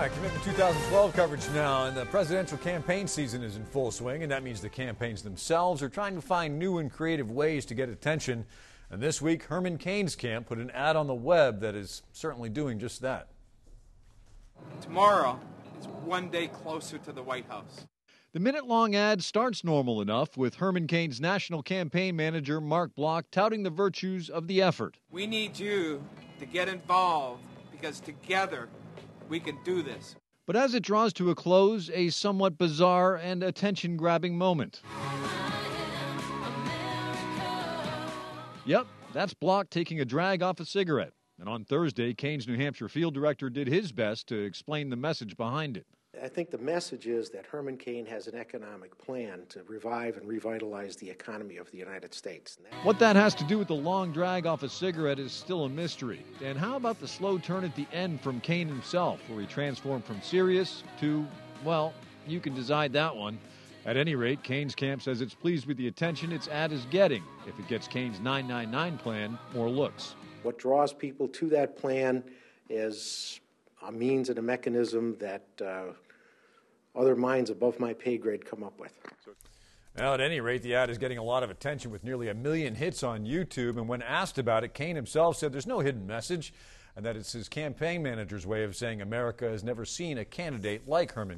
right, Commitment 2012 coverage now, and the presidential campaign season is in full swing, and that means the campaigns themselves are trying to find new and creative ways to get attention. And this week, Herman Cain's camp put an ad on the web that is certainly doing just that. Tomorrow is one day closer to the White House. The minute long ad starts normal enough with Herman Cain's national campaign manager, Mark Block, touting the virtues of the effort. We need you to get involved because together we can do this. But as it draws to a close, a somewhat bizarre and attention grabbing moment. Yep, that's Block taking a drag off a cigarette. And on Thursday, Cain's New Hampshire field director did his best to explain the message behind it. I think the message is that Herman Cain has an economic plan to revive and revitalize the economy of the United States. What that has to do with the long drag off a cigarette is still a mystery. And how about the slow turn at the end from Cain himself, where he transformed from serious to, well, you can decide that one. At any rate, Cain's camp says it's pleased with the attention its ad is getting if it gets Cain's 999 plan more looks. What draws people to that plan is a means and a mechanism that uh, other minds above my pay grade come up with. Well, at any rate, the ad is getting a lot of attention with nearly a million hits on YouTube. And when asked about it, Cain himself said there's no hidden message and that it's his campaign manager's way of saying America has never seen a candidate like Herman